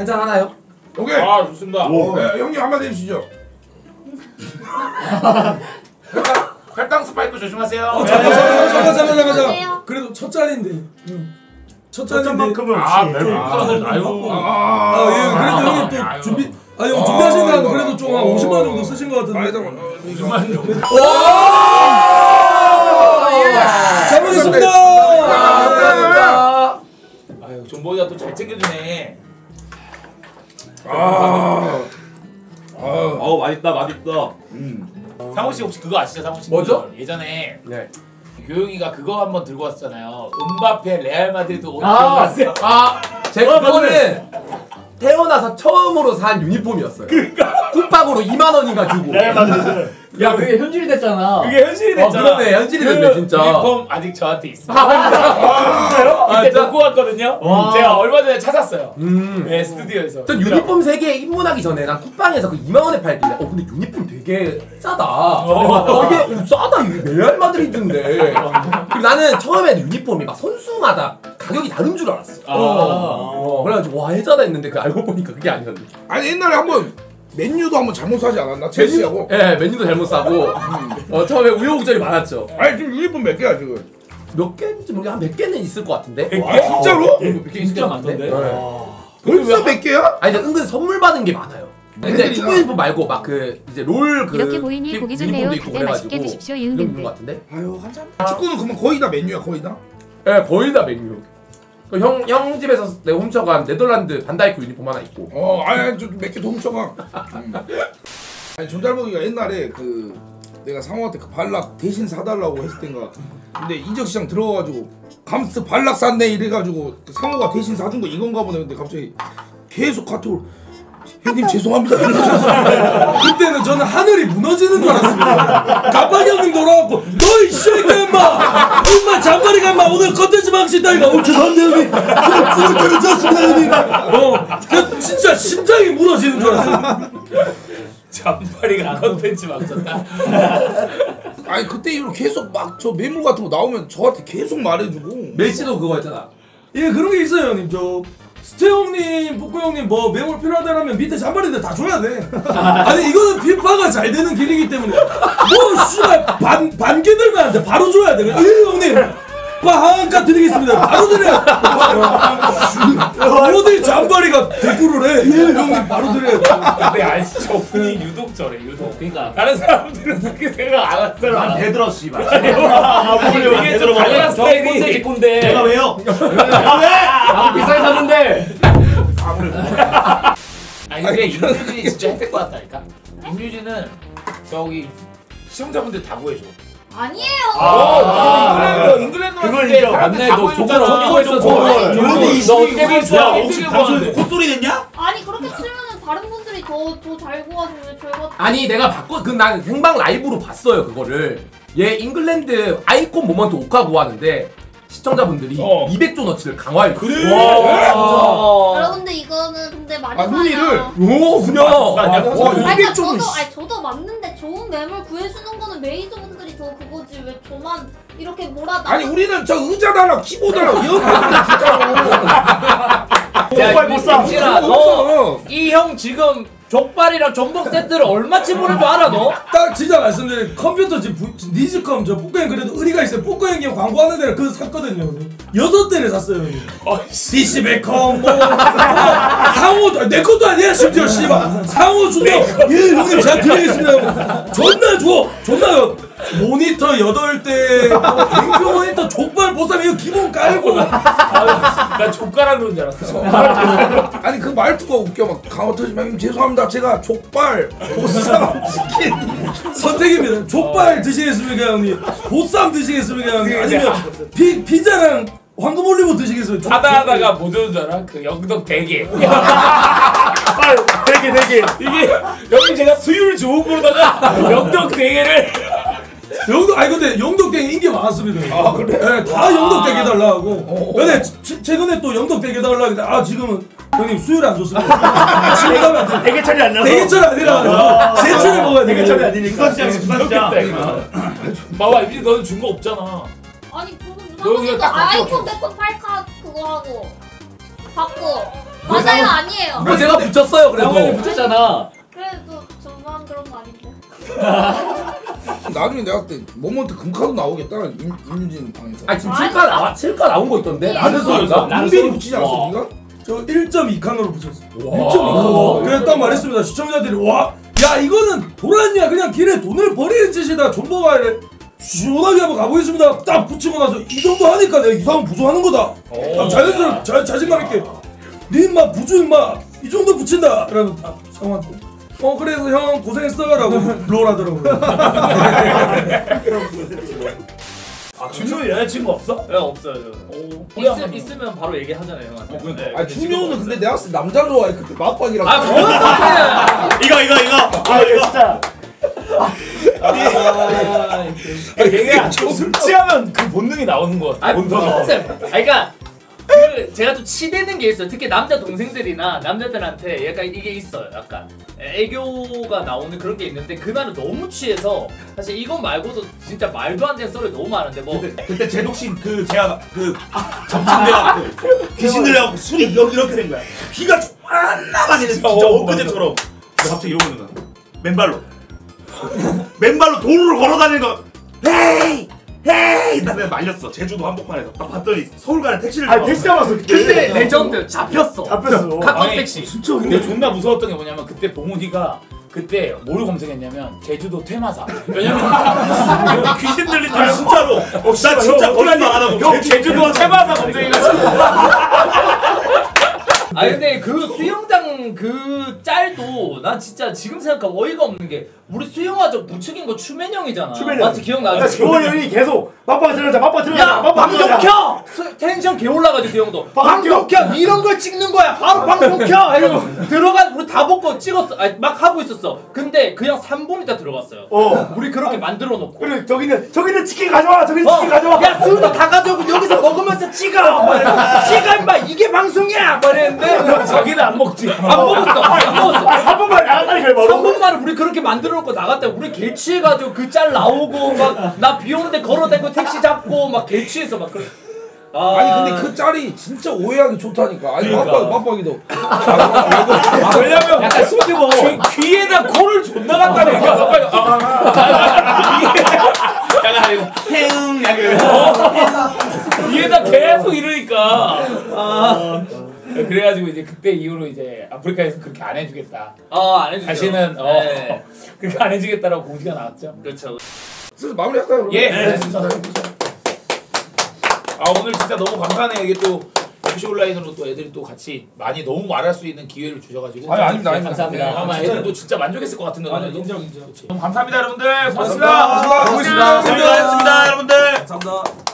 한 잔 하나요? 오케이. 아 좋습니다. 네, 형님 한마디 해주시죠. 혈당, 혈당 스파이크 조심하세요. 어, 잠깐 잠깐 잠깐 잠깐 잠깐 잠깐. 잠깐. 그래도 첫 잔인데. 응. 첫 잔인데. 첫잔만큼은 아 별로 아, 아유. 아, 아, 예, 그래도 아, 형님 또. 준비. 아니, 형 준비하신 거 아이고. 그래도 좀 한 50만 원 정도 쓰신 것 같은데. 아니다. 잘 먹겠습니다. 아유 존보이가 또 잘 챙겨주네. 아, 아, 어 맛있다 맛있다. 상호 씨 혹시 그거 아시죠, 상호 씨? 뭐죠? 예전에 네. 교영이가 그거 한번 들고 왔잖아요. 음바페 레알 마드리드 옷 아, 기억나세요? 아, 제가 그거는 태어나서 처음으로 산 유니폼이었어요. 그러니까 쿠팡으로 2만 원인가 주고. 네 맞아요. 야 그게 현실이 됐잖아. 그게 현실이 어, 됐잖아. 그러네. 현실이 됐네, 그 진짜. 유니폼 아직 저한테 있어. 아, 진짜요? 아, 그때? 놓고 왔거든요. 와. 제가 얼마 전에 찾았어요. 음. 네 스튜디오에서. 전 유니폼 세계에 입문하기 전에 난 쿠팡에서 그 2만 원에 팔길래 어 근데 유니폼 되게 싸다. 어, 이게 어, 싸다 이게 레알 마드리드인데. 그리고 나는 처음에는 유니폼이 막 선수마다 가격이 다른 줄 알았어. 아. 어, 그래가지고 와 해자다 했는데 그 알고 보니까 그게 아니었네. 아니 옛날에 한번 맨유도 한번 잘못 사지 않았나? 첼시하고. 예, 메뉴도 잘못 사고 어, 처음에 우여곡절이 많았죠. 아니 지금 유니폼 몇 개야 지금? 몇 개인지 모르겠 한몇 개는 있을 것 같은데. 아 진짜로? 몇 개 진짜 많던데. 벌써 몇 개야? 아니 근데 은근 선물 받은 게 많아요. 근데. 축구 유니폼 말고 막 그 이제 롤그 이렇게 보이니 고기 좋네요. 다들 맛있게 드십시오. 것 같은데. 아유 한참. 축구는 그러면 거의 다 맨유야 거의 다. 예, 거의 다 메뉴. 그 형, 형 집에서 내가 훔쳐간 네덜란드 반다이크 유니폼 하나 있고. 어, 아니 좀몇개 더 훔쳐가. 음. 아니 존잘보기가 옛날에 그 내가 상호한테 그 발락 대신 사달라고 했을 땐가. 근데 인적 시장 들어가가지고 감스 발락 샀네 이래가지고 그 상호가 대신 사준 거 이건가 보네. 근데 갑자기 계속 카톡. 형님 죄송합니다. 그때는 저는 하늘이 무너지는 줄 알았습니다. 갑박 형님 돌아왔고 너이 새끼 인마! 인마 잔바리가 인마 오늘 컨텐츠 이거 어 죄송합니다 형님 저 죽을 때는 졌습니다 형님 어그 진짜 심장이 무너지는 줄 알았어요. 잔바리가 컨텐츠 망쳤다. 아니 그때 이후로 계속 막 저 매물 같은 거 나오면 저한테 계속 말해주고. 메시도 그거 했잖아. 예 그런 게 있어요 형님 저 스테 형님, 복구 형님 뭐 매물 필요하다면 밑에 잔바리들 다 줘야 돼. 아니 이거는 피파가 잘 되는 길이기 때문에. 뭐 씨발 반, 반개 들면 안 돼. 바로 줘야 돼. 예, 형님. 파한가 드리겠습니다. 바로 드려요. 어디 잔바리가 대꾸를 해? 예, 형님 바로 드려야 돼. 근데 아니 저분이 유독 저래 유독. 그러니까. 다른 사람들은 그렇게 생각 안 하잖아. 난 대들어 씨발. 이게 좀 꼰세 스타일이. 내가 왜요? 아 비싸 아니 근데 임유진이 진짜 혜택 받았다니까. 임유진은 저기 시청자분들 다 구해줘. 아니에요. 어, 잉글랜드 잉글랜드 그걸 왔을 때 인정. 맞네, 다 너. 저거 저거 했어, 저거 이너 시기. 혹시 방송에서 콧소리 냈냐? 아니 그렇게 치면은 다른 분들이 더 더 잘 구하시면 저희가 아니 내가 바꿔 그난 생방 라이브로 봤어요 그거를. 얘 잉글랜드 아이콘 모먼트 오카 구하는데 시청자분들이 어. 200조 너치를 강화해. 그래. 와. 여러분들 많이 아, 훈이를? 오 그냥. 어, 아니 200 저도 조는 아니 저도 맞는데 좋은 매물 구해주는 거는 메이저분들이 더 그거지. 왜 저만 이렇게 몰아 나 아니 우리는 저 의자 달라 키보드 달라 이런 야, 못 사. 너거이형 지금 족발이랑 전복 세트를 얼마치 보는 줄 알아 너? 딱 진짜 말씀드린 컴퓨터 집 부- 니즈컴 저 북구 형 그래도 의리가 있어요. 형님 광고하는 데를 그거 샀거든요 형님. 여섯 대를 샀어요 형님. DC 베컴 뭐 상호 내 것도 아니야 심지어 씨발. 상호 준다 예 형님 잘 드리겠습니다 존나 좋아 존나 모니터 여덟 대 뱅크 모니터 족발 보쌈 이거 기본 깔고 나 족가라 그런 줄 알았어. 아니 그 말투가 웃겨 막 강호 터지면 죄송합니다 제가 족발 보쌈 치킨 선택입니다. 족발 드시겠습니까 형님? 보쌈 드시겠습니까 형님? 아니면 피, 피자랑 황금 올리브 드시겠습니까? 하다 하다가 뭐 주는 줄 알아? 그 영덕 대게. 되게 되게. 이게 여기 제가 수율 좋은 거로다가 영덕 대게를 영덕 아니 근데 영덕대게 인기 많았습니다. 아 그래? 네, 다 영덕대게 달라 하고. 근데 최- 최근에 또 영덕대게 달라 했는데 아 지금은 형님 수율이 안 좋습니다. 집에 가면 안 돼. 되게 철이 안 나서. 대게철 아니라 제철을 먹어야 되게 철이 되겠죠. 아니니까. 이거. 봐봐 임지 너는 준 거 없잖아. 아니 그럼 딱 아이폰 내폰 팔카 그거 하고 받고 맞아요 아니에요. 뭐 제가 붙였어요 그래도. 붙였잖아. 그래도 저만 그런 거 아닌데. 나중에 내가 봤을 때 모먼트 금카도 나오겠다 임, 임유진 방에서 아 지금 7카 나와 7카 나온 거 있던데. 예. 나는 소리가. 랑빈이 붙이지 않았어 와. 니가? 저 1.2칸으로 붙였어요. 와. 그래 딱 말했습니다. 시청자들이 와, 야 이거는 돌았냐? 그냥 길에 돈을 버리는 짓이다. 존버가 이래. 시원하게 한번 가보겠습니다. 딱 붙이고 나서 이 정도 하니까 내가 이상은 부족하는 거다. 아, 자연스럽게 자, 자신감 있게. 니 인마 부주 인마 이 정도 붙인다. 그러면 딱 상황. 어 그래서 형 고생했어라고 롤 하더라고요. 아 준영이 여자친구 없어? 왜 없어요 저. 있, 있으면 바로 얘기하잖아요 형한테. 그러니까. 네, 아 준영은 근데 내가 봤을 때 남자 좋아해 그때 맞박이랑 아 뭔 소리야? 이거 이거 이거 아 이거 진짜 얘가 술 취하면 그 본능이 나오는 거 같아 아 컨셉. 아 그러니까 그 제가 좀 치대는 게 있어요. 특히 남자 동생들이나 남자들한테 약간 이게 있어요. 약간 애교가 나오는 그런 게 있는데 그날은 너무 취해서 사실 이거 말고도 진짜 말도 안 되는 소리 너무 많은데 뭐. 그때 그때 제독신 그 제가 그 접신돼갖고 귀신 들려갖고 술이 이렇게 이렇게 된 거야. 피가 많이 내 진짜 엊그제처럼. 갑자기 이러고 있는 거야. 맨발로. 맨발로 도로를 걸어다니는 거. 헤이 헤이 나 내가 말렸어. 제주도 한복판에서. 딱 봤더니 서울 가는 택시를 아 택시 잡았어 그때 근데 레전드 잡혔어. 잡혔어. 카카오 아니, 택시. 진짜 근데 존나 무서웠던 게 뭐냐면 그때 봉훈이가 그때 뭘 검색했냐면 제주도 퇴마사. 왜냐면 귀신 들린 줄 알고 진짜로. 나 진짜 거짓말 안 하고 형 제주도 퇴마사 검색해가지고 아 근데 그 수영장 그 짤도 난 진짜 지금 생각하면 어이가 없는 게 우리 수영화적 부추긴 거 추맨 형이잖아. 추맨 형. 맞지 기억나지? 조원 형이 계속 맞박 들어가자 맞박 들어가자 야 방송 켜! 수- 텐션 개 올라가지고 그 형도. 방송 방송 켜! 이런 걸 찍는 거야. 바로 방송 켜! 이러고 들어가 우리 다 벗고 찍었어. 아니 막 하고 있었어. 근데 그냥 3분 있다 들어갔어요. 어. 우리 그렇게 만들어 놓고. 그래 저기는 저기는 치킨 가져와 저기는 어, 치킨 가져와. 야 술도 다 가져오고 여기서 먹으면서 찍어. 찍어 임마. 이게 방송이야. 막 이랬는데. 자기는 안 먹지. 안 먹었어. 안 먹었어. 아 3분만 나간다니까 바로 3분만에 우리 그렇게 만들어 놓고 나갔다 우리 개취해가지고 그 짤 나오고 막 나 비 오는데 걸어다니고 택시 잡고 막 개취해서 막 그래 아, 아니 근데 그 짤이 진짜 오해하기 좋다니까. 아니 그러니까. 맞박 맞박이도. 왜냐면 약간 숨기고. 귀, 귀에다 코를 존나 갖다니까. 약간 이거 행 약간 귀에다 계속 이러니까. 아. 그래가지고 이제 그때 이후로 이제 아프리카에서 그렇게 안 해주겠다. 어안 해주죠. 다시는 어. 네. 그렇게 안 해주겠다라고 공지가 나왔죠. 그렇죠. 슬슬 마무리할까요 그러면? 아 오늘 진짜 너무 감사하네요. 이게 또 MC 온라인으로 또 애들이 또 같이 많이 너무 말할 수 있는 기회를 주셔가지고. 아니 아닙니다, 아닙니다. 감사합니다. 네, 아마 애들도 진짜 만족했을 것 같은데. 오늘도. 인정 인정. 그렇죠. 너무 감사합니다 여러분들. 고맙습니다. 고맙습니다. 고맙습니다. 고맙습니다. 고맙습니다. 고맙습니다. 고맙습니다. 고맙습니다. 고맙습니다. 고맙습니다.